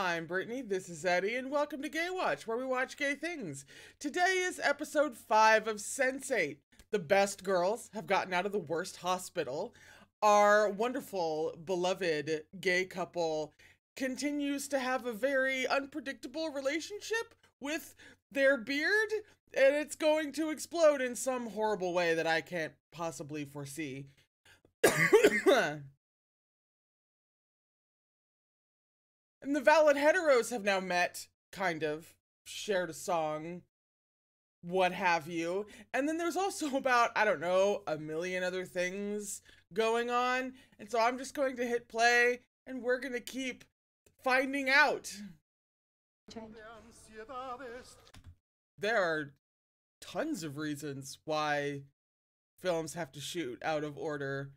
I'm Brittany, this is Eddie, and welcome to Gaywatch, where we watch gay things. Today is episode 5 of Sense8. The best girls have gotten out of the worst hospital. Our wonderful, beloved gay couple continues to have a very unpredictable relationship with their beard, and it's going to explode in some horrible way that I can't possibly foresee. And the valid heteros have now met, kind of, shared a song, what have you. And then there's also about, I don't know, a million other things going on. And so I'm just going to hit play and we're going to keep finding out. There are tons of reasons why films have to shoot out of order.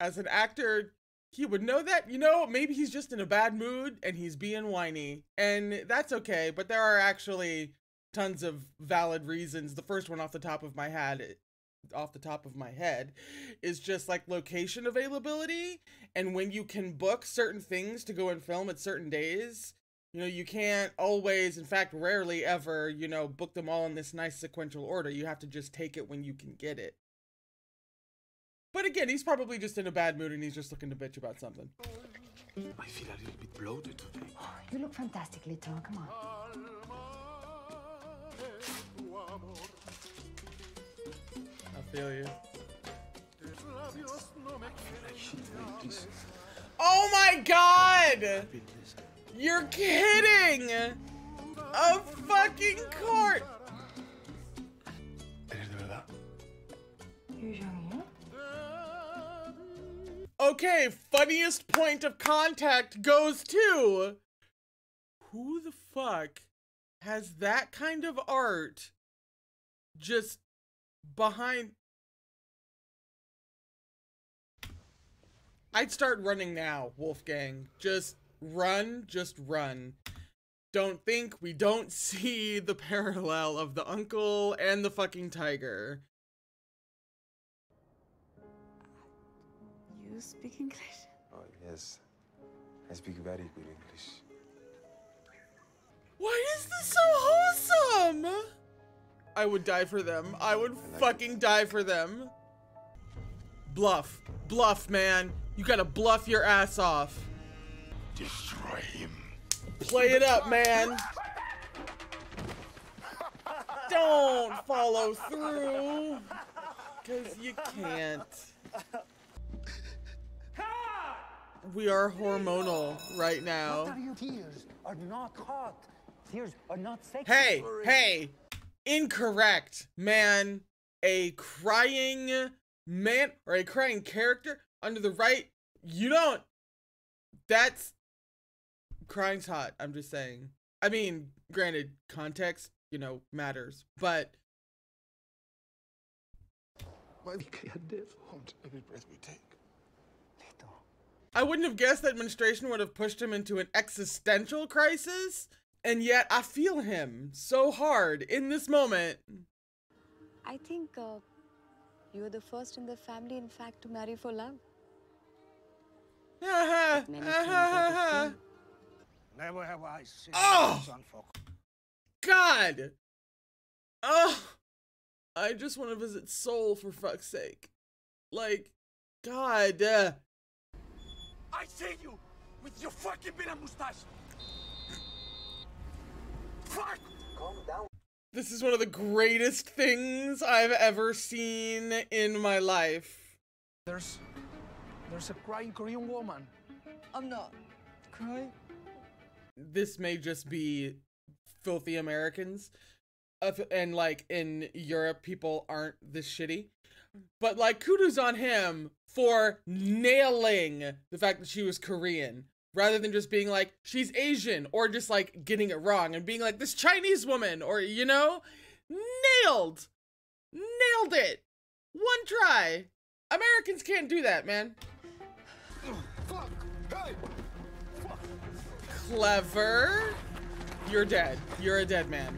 As an actor, he would know that, you know, maybe he's just in a bad mood and he's being whiny. And that's okay, but there are actually tons of valid reasons. The first one off the top of my head off the top of my head is just like location availability and when you can book certain things to go and film at certain days you know you can't always in fact rarely ever you know book them all in this nice sequential order you have to just take it when you can get it but again, he's probably just in a bad mood and he's just looking to bitch about something. I feel a little bit bloated today. You look fantastically tall. Come on. I feel you. Oh my god! You're kidding! A fucking court! Okay, funniest point of contact goes to who the fuck has that kind of art just behind I'd start running now, Wolfgang. Just run, just run. Don't think we don't see the parallel of the uncle and the fucking tiger. Speak English? Oh, yes. I speak very good English. Why is this so wholesome? I would die for them. I would I like fucking it. die for them. Bluff. Bluff, man. You gotta bluff your ass off. Destroy him. Play it up, man. Don't follow through. Because you can't. We are hormonal right now. What are? Tears are not hot. Tears are not sexy. Hey, hey, incorrect, man. A crying man or a crying character under the right, you don't. That's crying's hot. I'm just saying. I mean, granted, context, you know, matters, but. Every breath we take. I wouldn't have guessed that menstruation would have pushed him into an existential crisis, and yet I feel him so hard in this moment. I think uh, you're the first in the family, in fact, to marry for love. Never have I seen oh! for... God! Oh! I just want to visit Seoul for fuck's sake. Like, God. Uh, I see you with your fucking bitter mustache. Fuck! Calm down. This is one of the greatest things I've ever seen in my life. There's there's a crying Korean woman. I'm not crying. This may just be filthy Americans. And like in Europe, people aren't this shitty. Mm. But like kudos on him for nailing the fact that she was Korean rather than just being like she's Asian or just like getting it wrong and being like this Chinese woman or you know? Nailed! Nailed it! One try! Americans can't do that man. Clever. You're dead. You're a dead man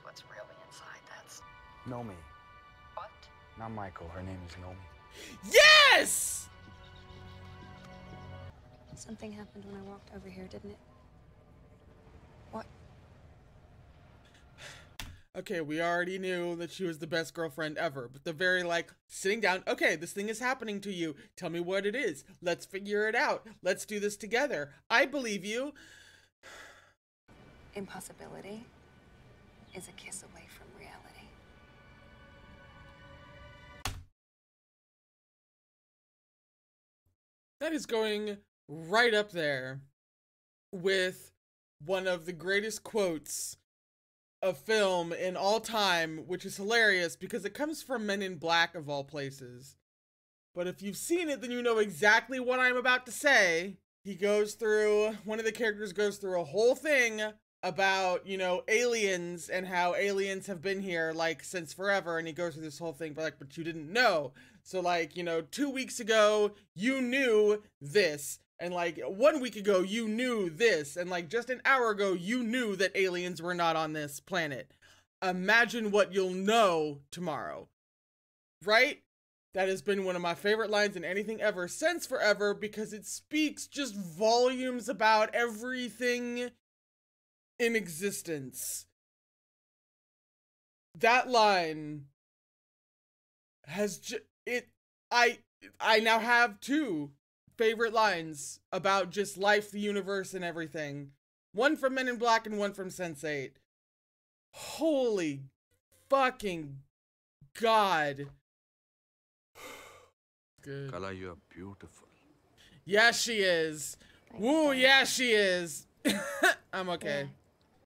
knows what's really inside that Nomi. What? Not Michael. Her name is Nomi. Yes! Something happened when I walked over here, didn't it? What? Okay, we already knew that she was the best girlfriend ever, but the very like sitting down, okay, this thing is happening to you. Tell me what it is. Let's figure it out. Let's do this together. I believe you. Impossibility is a kiss away from reality. That is going right up there with one of the greatest quotes of film in all time, which is hilarious because it comes from Men in Black of all places. But if you've seen it, then you know exactly what I'm about to say. He goes through, one of the characters goes through a whole thing about, you know, aliens and how aliens have been here like since forever. And he goes through this whole thing, but like, but you didn't know. So, like, you know, two weeks ago, you knew this. And like one week ago, you knew this. And like just an hour ago, you knew that aliens were not on this planet. Imagine what you'll know tomorrow. Right? That has been one of my favorite lines in anything ever since forever because it speaks just volumes about everything in existence. That line has ju- it I I now have two favorite lines about just life, the universe and everything. One from Men in Black and one from Sense8. Holy fucking god. Good. Kala, you are beautiful. Yeah, she is. Thanks, Woo, Dad. yeah, she is. I'm okay. Yeah,